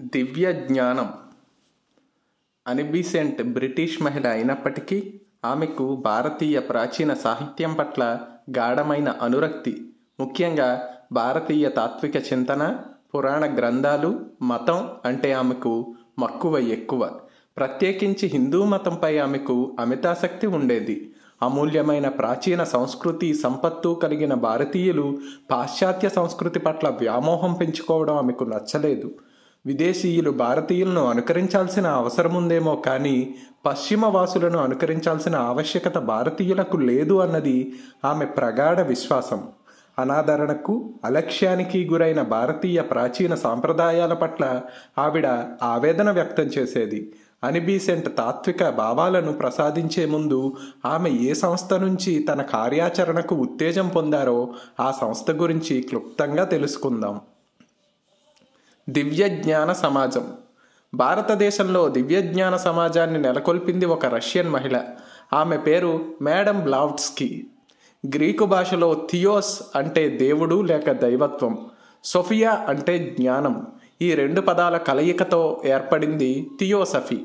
దివ్య జ్ఞానం Annie Besant British మహిళ అయినప్పటికీ ఆమెకు భారతీయ ప్రాచీన సాహిత్యం పట్ల గాఢమైన అనురక్తి. ముఖ్యంగా భారతీయ తాత్విక చింతన పురాణ గ్రంథాలు మతం అంటే ఆమెకు మక్కువ ఎక్కువ. ప్రత్యేకించి హిందూ మతంపై ఆమెకు అమితాసక్తి ఉండేది. అమూల్యమైన ప్రాచీన సంస్కృతి సంపత్తు కలిగిన భారతీయులు పాశ్చాత్య సంస్కృతి పట్ల వ్యామోహం పెంచుకోవడం ఆమెకు నచ్చలేదు. విదేశీయులు భారతీయులను అనుకరించాల్సిన అవసరం ఉందేమో కానీ పశ్చిమ వాసులను అనుకరించాల్సిన ఆవశ్యకత భారతీయులకు లేదు అన్నది ఆమె ప్రగాఢ విశ్వాసం. అనాదరణకు అలక్ష్యానికి గురైన భారతీయ ప్రాచీన సాంప్రదాయాల పట్ల ఆవిడ ఆవేదన వ్యక్తం చేసేది. అనిబీసెంట్ తాత్విక భావాలను ప్రసాదించే ముందు ఆమె ఏ సంస్థ నుంచి తన కార్యాచరణకు ఉత్తేజం పొందారో ఆ సంస్థ గురించి క్లుప్తంగా తెలుసుకుందాం. దివ్యజ్ఞాన సమాజం. భారతదేశంలో దివ్యజ్ఞాన సమాజాన్ని నెలకొల్పింది ఒక రష్యన్ మహిళ. ఆమె పేరు మేడం బ్లావ్ట్స్కీ గ్రీకు భాషలో థియోస్ అంటే దేవుడు లేక దైవత్వం. సొఫియా అంటే జ్ఞానం. ఈ రెండు పదాల కలయికతో ఏర్పడింది థియోసఫీ.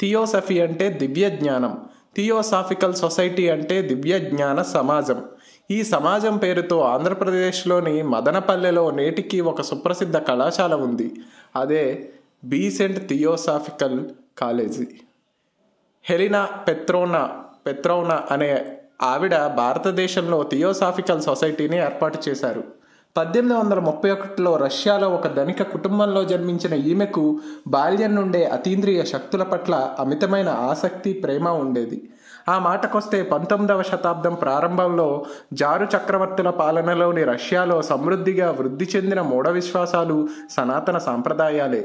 థియోసఫీ అంటే దివ్య జ్ఞానం థియోసాఫికల్ సొసైటీ అంటే దివ్య జ్ఞాన సమాజం. ఈ సమాజం పేరుతో ఆంధ్రప్రదేశ్లోని మదనపల్లెలో నేటికి ఒక సుప్రసిద్ధ కళాశాల ఉంది. అదే Besant theosophical college. Helena Petrovna Petrovna అనే ఆవిడ భారతదేశంలో థియోసాఫికల్ సొసైటీని ఏర్పాటు చేశారు. పద్దెనిమిది వందల ముప్పై ఒకటిలో రష్యాలో ఒక ధనిక కుటుంబంలో జన్మించిన ఈమెకు బాల్యం నుండే అతీంద్రియ శక్తుల పట్ల అమితమైన ఆసక్తి ప్రేమ ఉండేది. ఆ మాటకొస్తే పంతొమ్మిదవ శతాబ్దం ప్రారంభంలో జారు చక్రవర్తుల పాలనలోని రష్యాలో సమృద్ధిగా వృద్ధి చెందిన మూఢ విశ్వాసాలు సనాతన సాంప్రదాయాలే.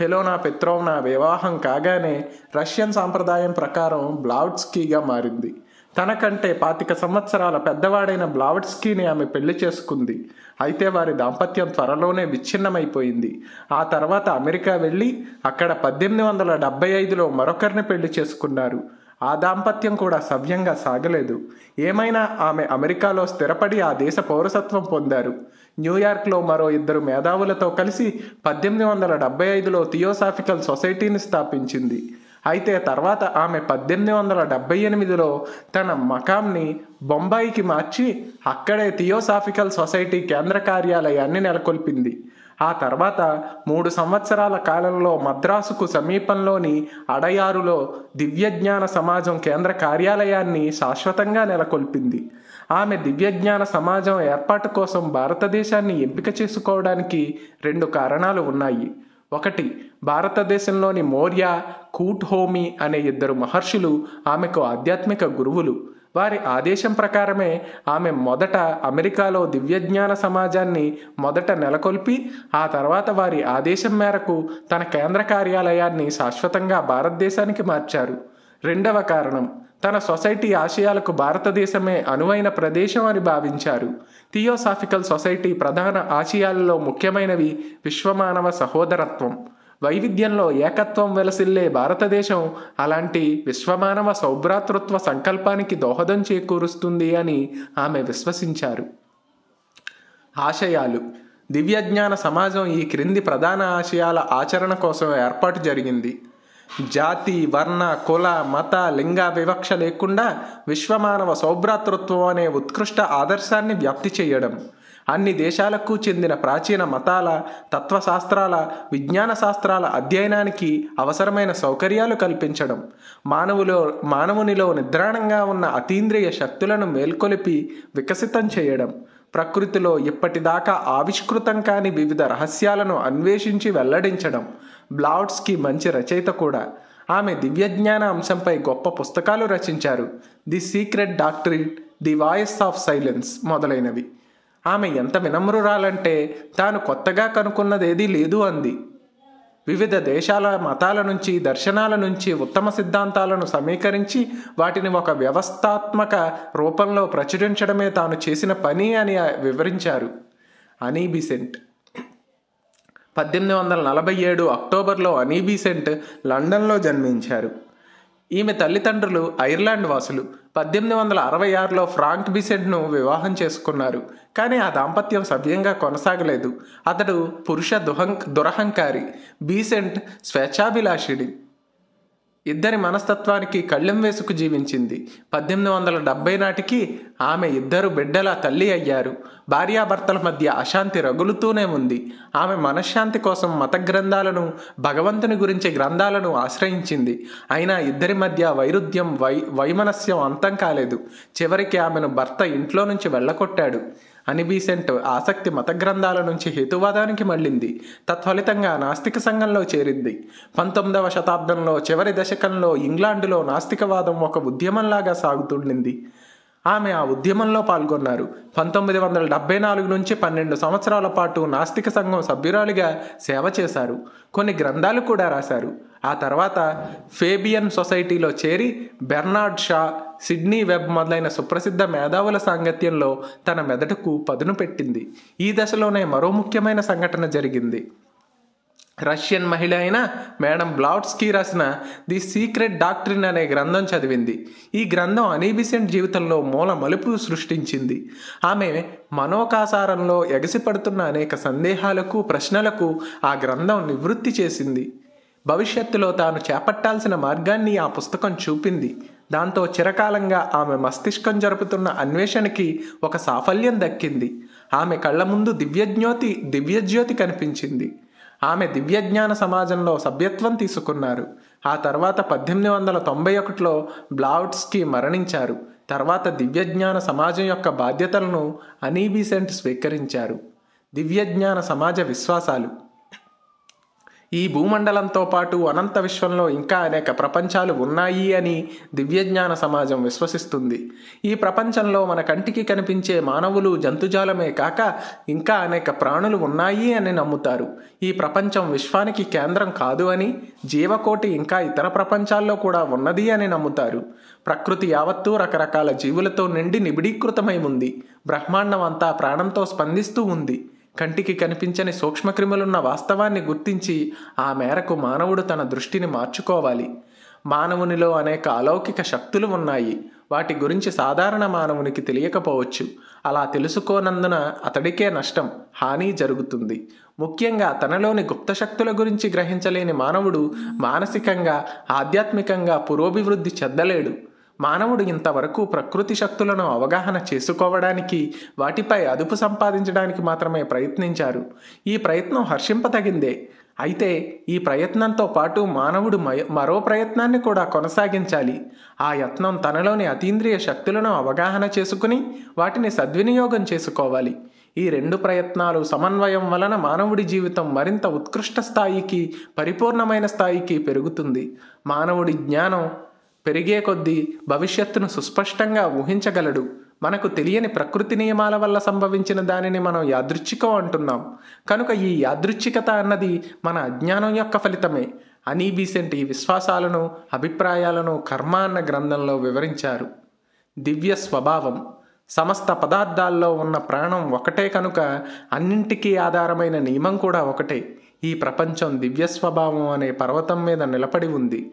హెలోనా పెత్రోవ్నా వివాహం కాగానే రష్యన్ సాంప్రదాయం ప్రకారం బ్లావుడ్స్కీగా మారింది. తనకంటే పాతిక సంవత్సరాల పెద్దవాడైన బ్లావట్స్కీని ఆమె పెళ్ళి చేసుకుంది. అయితే వారి దాంపత్యం త్వరలోనే విచ్ఛిన్నమైపోయింది. ఆ తర్వాత అమెరికా వెళ్ళి అక్కడ పద్దెనిమిది వందల డెబ్బై ఐదులో మరొకరిని పెళ్ళి చేసుకున్నారు. ఆ దాంపత్యం కూడా సవ్యంగా సాగలేదు. ఏమైనా ఆమె అమెరికాలో స్థిరపడి ఆ దేశ పౌరసత్వం పొందారు. న్యూయార్క్లో మరో ఇద్దరు మేధావులతో కలిసి పద్దెనిమిది వందల డెబ్బై ఐదులో థియోసాఫికల్ సొసైటీని స్థాపించింది. అయితే తర్వాత ఆమె పద్దెనిమిది వందల డెబ్బై ఎనిమిదిలో తన మకాంని బొంబాయికి మార్చి అక్కడే థియోసాఫికల్ సొసైటీ కేంద్ర కార్యాలయాన్ని నెలకొల్పింది. ఆ తర్వాత మూడు సంవత్సరాల కాలంలో మద్రాసుకు సమీపంలోని అడయారులో దివ్యజ్ఞాన సమాజం కేంద్ర కార్యాలయాన్ని శాశ్వతంగా నెలకొల్పింది. ఆమె దివ్యజ్ఞాన సమాజం ఏర్పాటు కోసం భారతదేశాన్ని ఎంపిక చేసుకోవడానికి రెండు కారణాలు ఉన్నాయి. ఒకటి భారతదేశంలోని మౌర్య కూట్ హోమి అనే ఇద్దరు మహర్షులు ఆమెకు ఆధ్యాత్మిక గురువులు. వారి ఆదేశం ప్రకారమే ఆమె మొదట అమెరికాలో దివ్యజ్ఞాన సమాజాన్ని మొదట నెలకొల్పి ఆ తర్వాత వారి ఆదేశం మేరకు తన కేంద్ర కార్యాలయాన్ని శాశ్వతంగా భారతదేశానికి మార్చారు. రెండవ కారణం తన సొసైటీ ఆశయాలకు భారతదేశమే అనువైన ప్రదేశం అని భావించారు. థియోసాఫికల్ సొసైటీ ప్రధాన ఆశయాలలో ముఖ్యమైనవి విశ్వమానవ సహోదరత్వం. వైవిధ్యంలో ఏకత్వం వెలసిల్లే భారతదేశం అలాంటి విశ్వమానవ సౌభ్రాతృత్వ సంకల్పానికి దోహదం చేకూరుస్తుంది అని ఆమె విశ్వసించారు. ఆశయాలు. దివ్యజ్ఞాన సమాజం ఈ క్రింది ప్రధాన ఆశయాల ఆచరణ కోసం ఏర్పాటు జరిగింది. జాతి వర్ణ కుల మత లింగ వివక్ష లేకుండా విశ్వమానవ సౌభ్రాతృత్వం అనే ఉత్కృష్ట ఆదర్శాన్ని వ్యాప్తి చేయడం. అన్ని దేశాలకు చెందిన ప్రాచీన మతాల తత్వశాస్త్రాల విజ్ఞాన శాస్త్రాల అధ్యయనానికి అవసరమైన సౌకర్యాలు కల్పించడం మానవులో మానవునిలో నిద్రాణంగా ఉన్న అతీంద్రియ శక్తులను మేల్కొలిపి వికసితం చేయడం ప్రకృతిలో ఇప్పటిదాకా ఆవిష్కృతం కాని వివిధ రహస్యాలను అన్వేషించి వెల్లడించడం బ్లావుడ్స్కి మంచి రచయిత కూడా. ఆమె దివ్యజ్ఞాన అంశంపై గొప్ప పుస్తకాలు రచించారు. The secret doctrine the voice of silence మొదలైనవి. ఆమె ఎంత వినమ్రురాలంటే తాను కొత్తగా కనుక్కున్నదేదీ లేదు అంది. వివిధ దేశాల మతాల నుంచి దర్శనాల నుంచి ఉత్తమ సిద్ధాంతాలను సమీకరించి వాటిని ఒక వ్యవస్థాత్మక రూపంలో ప్రచురించడమే తాను చేసిన పని అని వివరించారు. అనీబిసెంట్. పద్దెనిమిది వందల నలభై ఏడు అక్టోబర్లో అనీబిసెంట్ లండన్లో జన్మించారు. ఈమె తల్లిదండ్రులు ఐర్లాండ్ వాసులు. పద్దెనిమిది వందల అరవై ఆరులో ఫ్రాంక్ బిసెడ్ను వివాహం చేసుకున్నారు. కానీ ఆ దాంపత్యం సవ్యంగా కొనసాగలేదు. అతడు పురుష దుహం దురహంకారి. బీసెంట్ స్వేచ్ఛాభిలాషిడి ఇద్దరి మనస్తత్వానికి కళ్ళెం వేసుకు జీవించింది. పద్దెనిమిది వందల డెబ్బై నాటికి ఆమె ఇద్దరు బిడ్డల తల్లి అయ్యారు. భార్యాభర్తల మధ్య అశాంతి రగులుతూనే ఉంది. ఆమె మనశ్శాంతి కోసం మత గ్రంథాలను భగవంతుని గురించి గ్రంథాలను ఆశ్రయించింది. అయినా ఇద్దరి మధ్య వైరుధ్యం వై వైమనస్యం అంతం కాలేదు. చివరికి ఆమెను భర్త ఇంట్లో నుంచి వెళ్ళకొట్టాడు అనిబీసెంట్ ఆసక్తి మత గ్రంథాల నుంచి హేతువాదానికి మళ్ళింది. తత్ఫలితంగా నాస్తిక సంఘంలో చేరింది. పంతొమ్మిదవ శతాబ్దంలో చివరి దశకంలో ఇంగ్లాండులో నాస్తికవాదం ఒక ఉద్యమంలాగా సాగుతుండింది. ఆమె ఆ ఉద్యమంలో పాల్గొన్నారు. పంతొమ్మిది వందల డెబ్బై నాలుగు నుంచి పన్నెండు సంవత్సరాల పాటు నాస్తిక సంఘం సభ్యురాలిగా సేవ చేశారు. కొన్ని గ్రంథాలు కూడా రాశారు. ఆ తర్వాత ఫేబియన్ సొసైటీలో చేరి బెర్నార్డ్ షా సిడ్నీ వెబ్ మొదలైన సుప్రసిద్ధ మేధావుల సాంగత్యంలో తన మెదడుకు పదును పెట్టింది. ఈ దశలోనే మరో ముఖ్యమైన సంఘటన జరిగింది. రష్యన్ మహిళ అయిన మేడం బ్లాట్స్కీ రాసిన ది సీక్రెట్ డాక్ట్రిన్ అనే గ్రంథం చదివింది. ఈ గ్రంథం అనీబిసెంట్ జీవితంలో మూల మలుపు సృష్టించింది. ఆమె మనోకాసారంలో ఎగసిపడుతున్న అనేక సందేహాలకు ప్రశ్నలకు ఆ గ్రంథం నివృత్తి చేసింది. భవిష్యత్తులో తాను చేపట్టాల్సిన మార్గాన్ని ఆ పుస్తకం చూపింది. దాంతో చిరకాలంగా ఆమె మస్తిష్కం జరుపుతున్న అన్వేషణకి ఒక సాఫల్యం దక్కింది. ఆమె కళ్ళ ముందు దివ్యజ్యోతి దివ్యజ్యోతి కనిపించింది. ఆమె దివ్యజ్ఞాన సమాజంలో సభ్యత్వం తీసుకున్నారు. ఆ తర్వాత పద్దెనిమిది వందల తొంభై ఒకటిలో బ్లావుట్స్కి మరణించారు. తర్వాత దివ్యజ్ఞాన సమాజం యొక్క బాధ్యతలను అనీబీసెంట్ స్వీకరించారు. దివ్యజ్ఞాన సమాజ విశ్వాసాలు ఈ భూమండలంతో పాటు అనంత విశ్వంలో ఇంకా అనేక ప్రపంచాలు ఉన్నాయి అని దివ్యజ్ఞాన సమాజం విశ్వసిస్తుంది. ఈ ప్రపంచంలో మన కంటికి కనిపించే మానవులు జంతుజాలమే కాక ఇంకా అనేక ప్రాణులు ఉన్నాయి అని నమ్ముతారు. ఈ ప్రపంచం విశ్వానికి కేంద్రం కాదు అని జీవకోటి ఇంకా ఇతర ప్రపంచాల్లో కూడా ఉన్నది అని నమ్ముతారు. ప్రకృతి యావత్తూ రకరకాల జీవులతో నిండి నిబిడీకృతమై ఉంది. బ్రహ్మాండం అంతా ప్రాణంతో స్పందిస్తూ ఉంది. కంటికి కనిపించని సూక్ష్మక్రిములున్న వాస్తవాన్ని గుర్తించి ఆ మేరకు మానవుడు తన దృష్టిని మార్చుకోవాలి. మానవునిలో అనేక అలౌకిక శక్తులు ఉన్నాయి. వాటి గురించి సాధారణ మానవునికి తెలియకపోవచ్చు. అలా తెలుసుకోనందున అతడికే నష్టం హాని జరుగుతుంది. ముఖ్యంగా తనలోని గుప్త శక్తుల గురించి గ్రహించలేని మానవుడు మానసికంగా ఆధ్యాత్మికంగా పురోభివృద్ధి చెందలేడు. మానవుడు ఇంతవరకు ప్రకృతి శక్తులను అవగాహన చేసుకోవడానికి వాటిపై అదుపు సంపాదించడానికి మాత్రమే ప్రయత్నించారు. ఈ ప్రయత్నం హర్షింపతగిందే. అయితే ఈ ప్రయత్నంతో పాటు మానవుడు మరో ప్రయత్నాన్ని కూడా కొనసాగించాలి. ఆ యత్నం తనలోని అతీంద్రియ శక్తులను అవగాహన చేసుకుని వాటిని సద్వినియోగం చేసుకోవాలి. ఈ రెండు ప్రయత్నాలు సమన్వయం వలన మానవుడి జీవితం మరింత ఉత్కృష్ట స్థాయికి పరిపూర్ణమైన స్థాయికి పెరుగుతుంది. మానవుడి జ్ఞానం పెరిగే కొద్దీ భవిష్యత్తును సుస్పష్టంగా ఊహించగలడు. మనకు తెలియని ప్రకృతి నియమాల వల్ల సంభవించిన దానిని మనం యాదృచ్ఛికం అంటున్నాం. కనుక ఈ యాదృచ్ఛికత అన్నది మన అజ్ఞానం యొక్క ఫలితమే. అనీబీసెంట్ ఈ విశ్వాసాలను అభిప్రాయాలను కర్మ అన్న గ్రంథంలో వివరించారు. దివ్య స్వభావం. సమస్త పదార్థాల్లో ఉన్న ప్రాణం ఒకటే కనుక అన్నింటికీ ఆధారమైన నియమం కూడా ఒకటే. ఈ ప్రపంచం దివ్య స్వభావం అనే పర్వతం మీద నిలబడి ఉంది.